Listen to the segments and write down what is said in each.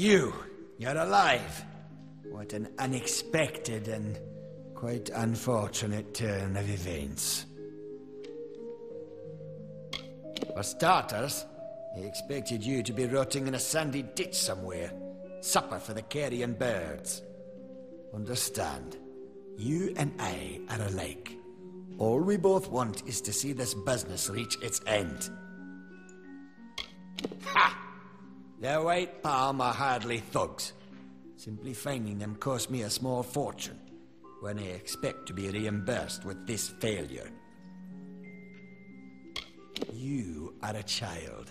You, you're alive. What an unexpected and quite unfortunate turn of events. For starters, he expected you to be rotting in a sandy ditch somewhere. Supper for the carrion birds. Understand, you and I are alike. All we both want is to see this business reach its end. The White Palm are hardly thugs. Simply finding them cost me a small fortune, when I expect to be reimbursed with this failure. You are a child.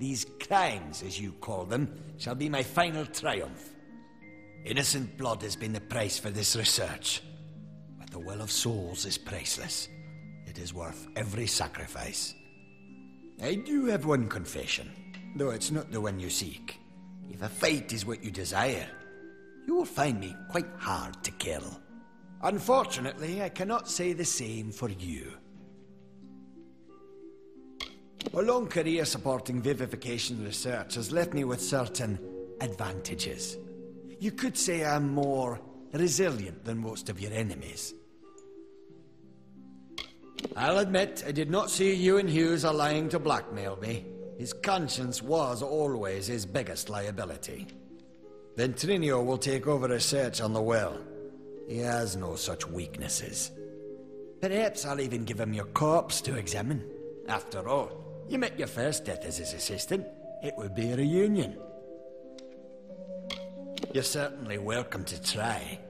These crimes, as you call them, shall be my final triumph. Innocent blood has been the price for this research. But the Well of Souls is priceless. It is worth every sacrifice. I do have one confession, though it's not the one you seek. If a fight is what you desire, you will find me quite hard to kill. Unfortunately, I cannot say the same for you. A long career supporting vivification research has left me with certain advantages. You could say I'm more resilient than most of your enemies. I'll admit, I did not see you and Hughes are lying to blackmail me. His conscience was always his biggest liability. Ventrinio will take over research on the well. He has no such weaknesses. Perhaps I'll even give him your corpse to examine. After all, you met your first death as his assistant. It would be a reunion. You're certainly welcome to try.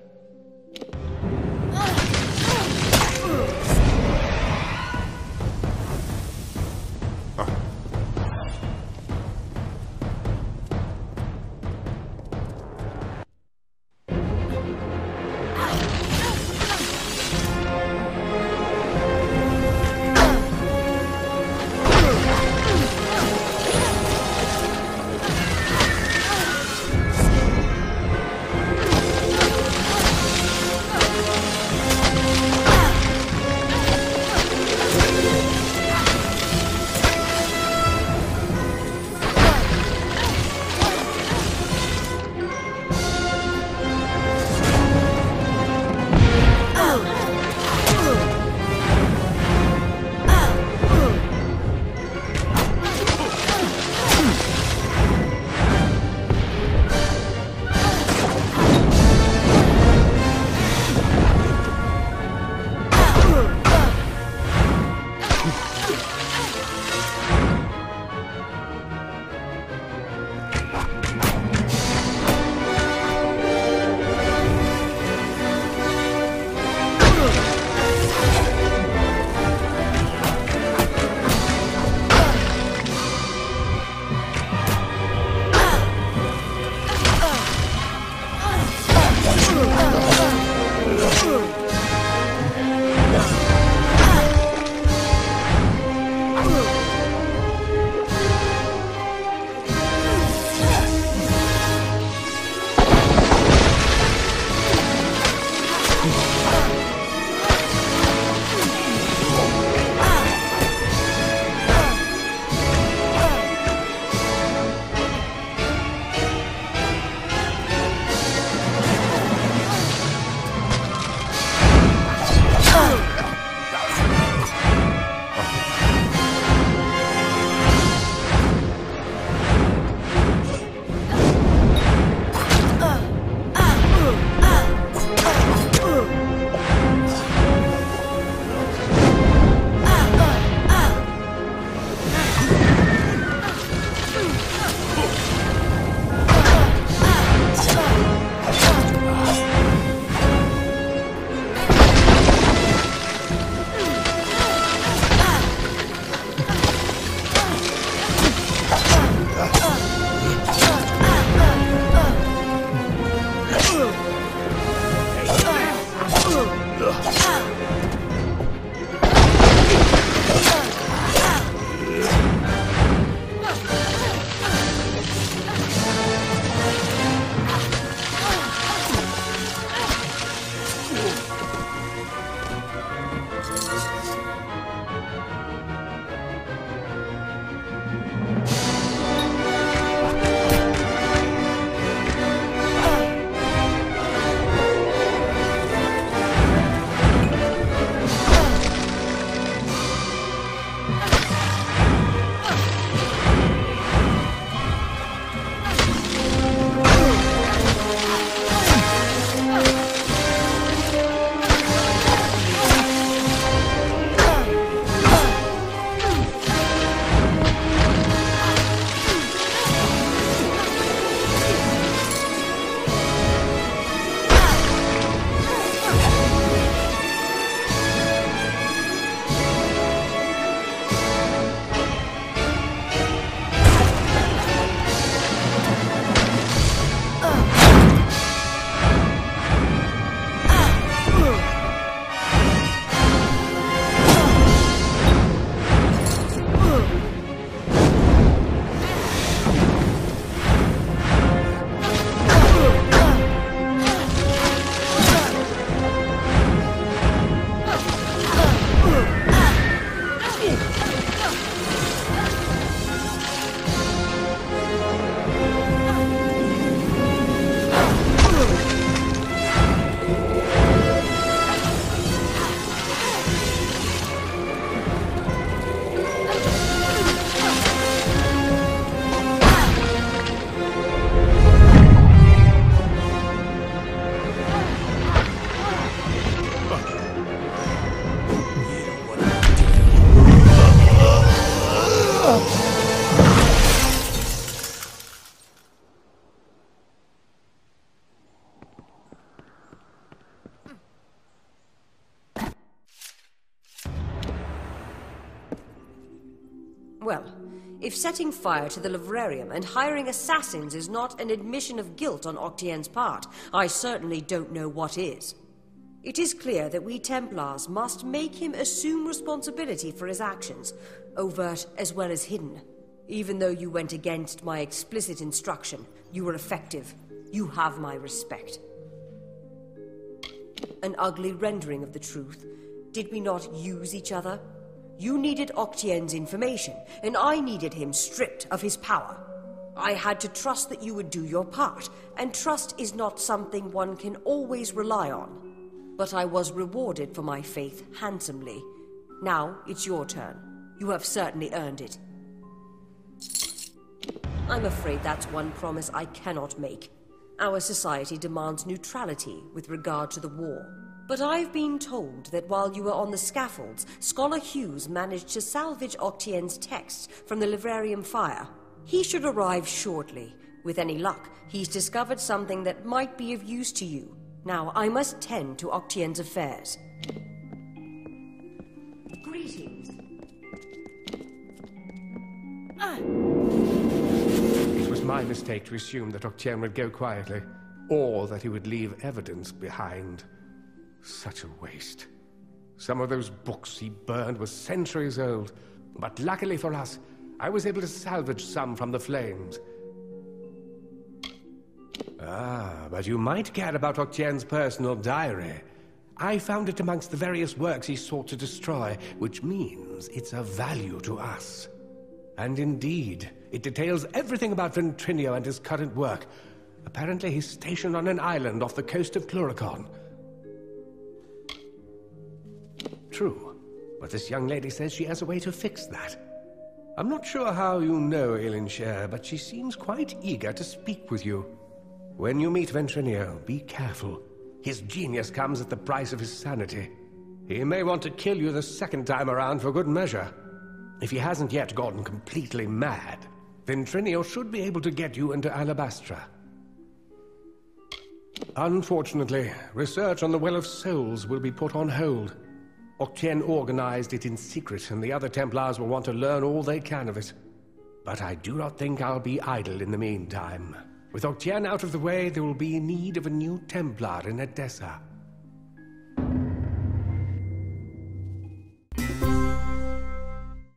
Well, if setting fire to the Livrarium and hiring assassins is not an admission of guilt on Octienne's part, I certainly don't know what is. It is clear that we Templars must make him assume responsibility for his actions, overt as well as hidden. Even though you went against my explicit instruction, you were effective. You have my respect. An ugly rendering of the truth. Did we not use each other? You needed Octienne's information, and I needed him stripped of his power. I had to trust that you would do your part, and trust is not something one can always rely on. But I was rewarded for my faith handsomely. Now it's your turn. You have certainly earned it. I'm afraid that's one promise I cannot make. Our society demands neutrality with regard to the war. But I've been told that while you were on the scaffolds, Scholar Hughes managed to salvage Octienne's texts from the Livrarium fire. He should arrive shortly. With any luck, he's discovered something that might be of use to you. Now, I must tend to Octienne's affairs. Greetings. Ah. It was my mistake to assume that Octienne would go quietly, or that he would leave evidence behind. Such a waste. Some of those books he burned were centuries old, but luckily for us, I was able to salvage some from the flames. Ah, but you might care about Octienne's personal diary. I found it amongst the various works he sought to destroy, which means it's of value to us. And indeed, it details everything about Ventrinio and his current work. Apparently he's stationed on an island off the coast of Klurikon. True, but this young lady says she has a way to fix that. I'm not sure how you know Ilinshire, but she seems quite eager to speak with you. When you meet Ventrinio, be careful. His genius comes at the price of his sanity. He may want to kill you the second time around for good measure. If he hasn't yet gone completely mad, Ventrinio should be able to get you into Alabastra. Unfortunately, research on the Well of Souls will be put on hold. Octienne organized it in secret, and the other Templars will want to learn all they can of it. But I do not think I'll be idle in the meantime. With Octienne out of the way, there will be need of a new Templar in Adessa.